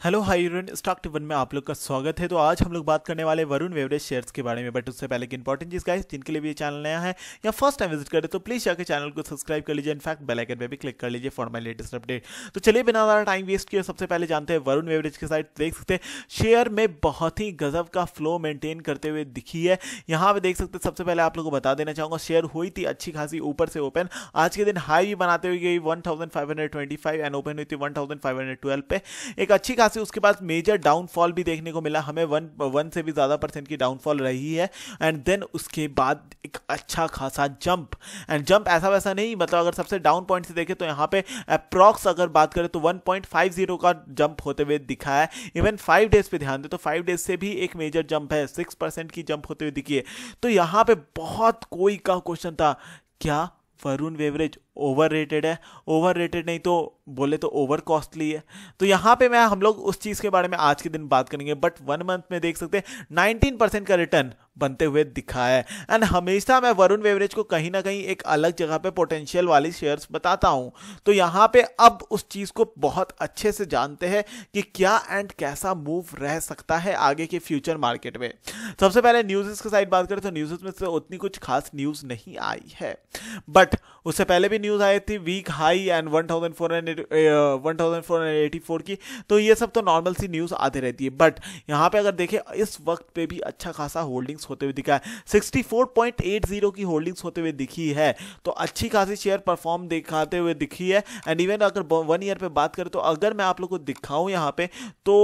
Hello hi union stock टिवन में आप लोग का स्वागत है। तो आज हम लोग बात करने वाले वरुण वेवरेज शेयर्स के बारे में। बट उससे पहले एक इंपॉर्टेंट चीज़ गाइस जिनके लिए भी ये चैनल नया है या फ़र्स्ट टाइम विज़िट करें तो प्लीज़ जाकर चैनल को सब्सक्राइब कर लीजिए। इनफैक्ट बेल आइकन पे भी क्लिक कर लीजिए फॉर माई लेटेस्ट अपडेट तो चलिए, बिना ज़्यादा टाइम वेस्ट किए, सबसे पहले जानते हैं वरुण वेवरेज के साइड देख सकते हैं शेयर में बहुत ही गजब का फ्लो मेंटेन करते हुए दिखी है। यहाँ पे देख सकते हैं, सबसे पहले आप लोग को बता देना चाहूँगा शेयर हुई थी अच्छी खासी ऊपर से ओपन आज के दिन हाई भी बनाते हुए गई वन एंड ओपन हुई थी वन पे। एक अच्छी खासी उसके बाद मेजर डाउनफॉल भी देखने को मिला। हमें वन वन से भी ज़्यादा परसेंट की डाउनफॉल रही है। एंड देन उसके बाद एक अच्छा खासा जंप एंड जंप ऐसा वैसा नहीं मतलब अगर सबसे डाउन पॉइंट से देखें तो यहाँ पे अप्रॉक्स अगर बात करें तो 1.50 का जंप होते हुए दिखा है। इवन फाइव डेज़ पे ध्यान दे तो फाइव डेज़ से भी एक मेजर जंप है। सिक्स की जंप होते हुए दिखी है। तो यहाँ पे बहुत कोई का क्वेश्चन था, क्या वरुण वेवरेज ओवर रेटेड है। ओवर रेटेड नहीं तो बोले तो ओवर कॉस्टली है। तो यहाँ पे मैं हम लोग उस चीज़ के बारे में आज के दिन बात करेंगे बट वन मंथ में देख सकते हैं नाइनटीन परसेंट का रिटर्न बनते हुए दिखा है। एंड हमेशा मैं वरुण वेवरेज को कहीं ना कहीं एक अलग जगह पे पोटेंशियल वाली शेयर्स बताता हूँ। तो यहाँ पे अब उस चीज़ को बहुत अच्छे से जानते हैं कि क्या एंड कैसा मूव रह सकता है आगे के फ्यूचर मार्केट में। सबसे पहले न्यूज़ के साइड बात करें तो न्यूज़ में से उतनी कुछ खास न्यूज़ नहीं आई है। बट उससे पहले भी न्यूज़ आई थी week high and one thousand four hundred one thousand four hundred eighty four की तो ये सब तो नॉर्मल सी न्यूज़ आती रहती है। बट यहाँ पे अगर देखें, इस वक्त पे भी अच्छा खासा होल्डिंग्स होते हुए दिखा है। 64.80 की होल्डिंग्स होते हुए दिखी है। तो अच्छी खासी शेयर परफॉर्म दिखाते हुए दिखी है। एंड इवन अगर वन ईयर पे बात करें तो अगर मैं आप लोग को दिखाऊँ यहाँ पे तो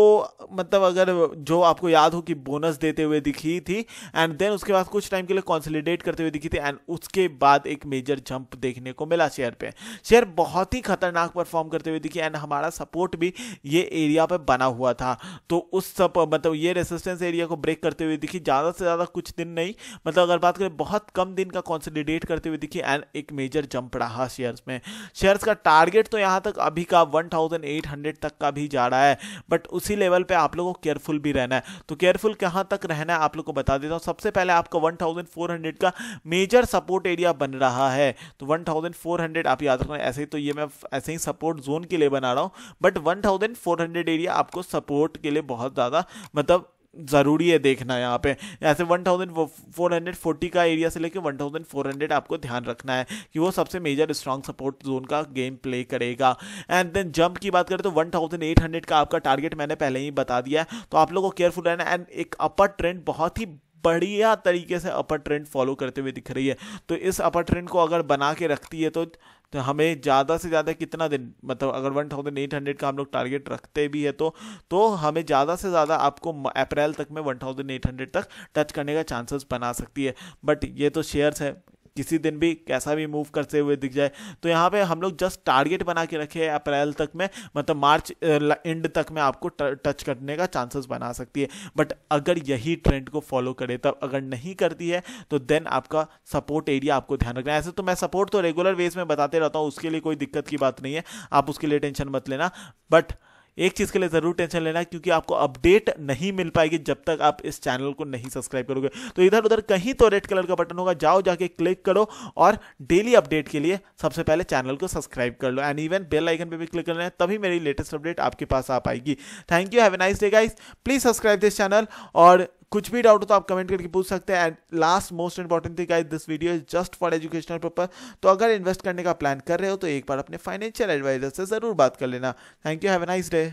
मतलब अगर जो आपको याद हो कि बोनस देते हुए दिखी थी एंड देन उसके बाद कुछ टाइम के लिए कॉन्सोलिडेट करते हुए दिखी थी एंड उसके बाद एक मेजर जंप देखने को मिला। शेयर पे। शेयर बहुत ही खतरनाक परफॉर्म करते हुए दिखी एंड हमारा सपोर्ट भी ये एरिया पे बना हुआ था। तो उस सब मतलब ये रेसिस्टेंस एरिया को ब्रेक करते हुए दिखी, ज़्यादा से ज़्यादा कुछ दिन नहीं मतलब अगर बात करें बहुत कम दिन का कॉन्सोलिडेट करते हुए दिखी एंड एक मेजर जंप रहा शेयर्स में। शेयर्स का टारगेट तो यहाँ तक अभी का 1800 तक का भी जा रहा है बट उसी लेवल पे आप लोगों को केयरफुल भी रहना है। तो केयरफुल कहाँ तक रहना है आप लोग को बता देता हूँ। सबसे पहले आपका 1400 का मेजर सपोर्ट एरिया बन रहा है। तो 1400 आप याद रखना, ऐसे ही तो ये मैं ऐसे ही सपोर्ट जोन के लिए बना रहा हूँ बट 1400 एरिया आपको सपोर्ट के लिए बहुत ज़्यादा मतलब ज़रूरी है देखना यहाँ पे। ऐसे 1440 का एरिया से लेके 1400 आपको ध्यान रखना है कि वो सबसे मेजर स्ट्रॉन्ग सपोर्ट जोन का गेम प्ले करेगा। एंड देन जंप की बात करें तो 1800 का आपका टारगेट मैंने पहले ही बता दिया है तो आप लोगों को केयरफुल रहना एंड एक अपर ट्रेंड बहुत ही बढ़िया तरीके से अपर ट्रेंड फॉलो करते हुए दिख रही है। तो इस अपर ट्रेंड को अगर बना के रखती है तो, तो हमें ज़्यादा से ज़्यादा कितना दिन मतलब अगर 1800 का हम लोग टारगेट रखते भी है तो तो हमें ज़्यादा से ज़्यादा आपको अप्रैल तक में 1800 तक टच करने का चांसेस बना सकती है। बट ये तो शेयर्स है किसी दिन भी कैसा भी मूव करते हुए दिख जाए। तो यहाँ पे हम लोग जस्ट टारगेट बना के रखे अप्रैल तक में मतलब मार्च एंड तक में आपको टच करने का चांसेस बना सकती है। बट अगर यही ट्रेंड को फॉलो करे, तब अगर नहीं करती है तो देन आपका सपोर्ट एरिया आपको ध्यान रखना है। ऐसे तो मैं सपोर्ट तो रेगुलर वेज में बताते रहता हूँ, उसके लिए कोई दिक्कत की बात नहीं है। आप उसके लिए टेंशन मत लेना। बट एक चीज़ के लिए ज़रूर टेंशन लेना क्योंकि आपको अपडेट नहीं मिल पाएगी जब तक आप इस चैनल को नहीं सब्सक्राइब करोगे। तो इधर उधर कहीं तो रेड कलर का बटन होगा, जाओ जाके क्लिक करो और डेली अपडेट के लिए सबसे पहले चैनल को सब्सक्राइब कर लो। एंड इवन बेल आइकन पे भी क्लिक करना है, तभी मेरी लेटेस्ट अपडेट आपके पास आ पाएगी। Thank you have a nice day guys please subscribe this channel और कुछ भी डाउट हो तो आप कमेंट करके पूछ सकते हैं। And last most important thing guys this video is just for educational purpose तो अगर इन्वेस्ट करने का प्लान कर रहे हो तो एक बार अपने फाइनेंशियल एडवाइजर से ज़रूर बात कर लेना। Thank you have a nice day